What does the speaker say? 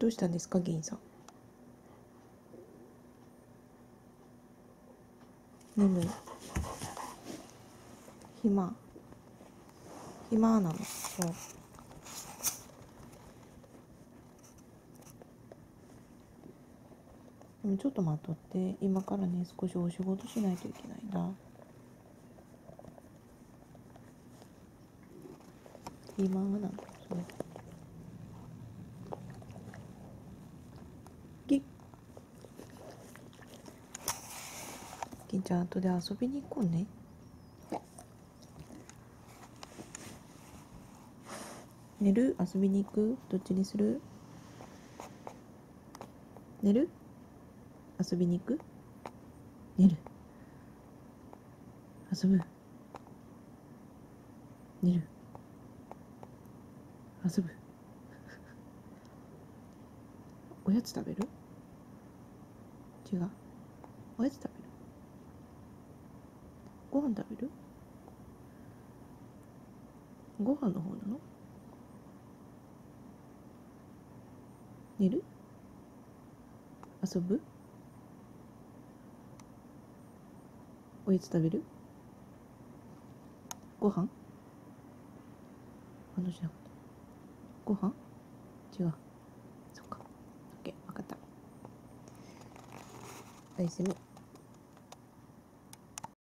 どうしたんですか銀さん。眠い。暇。暇なの。そう。でもちょっと待っとって。今からね少しお仕事しないといけないんだ。暇なのそう。銀ちゃん後で遊びに行こうね。寝る？遊びに行く？どっちにする？寝る？遊びに行く？寝る。遊ぶ？寝る。遊ぶ？おやつ食べる？違う。おやつ食べる？ご飯食べる？ご飯の方なの？寝る？遊ぶ？おやつ食べる？ご飯？あのしなかったご飯？違う。そっか。オッケー。分かった。おやすみ